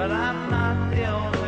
but I'm not the only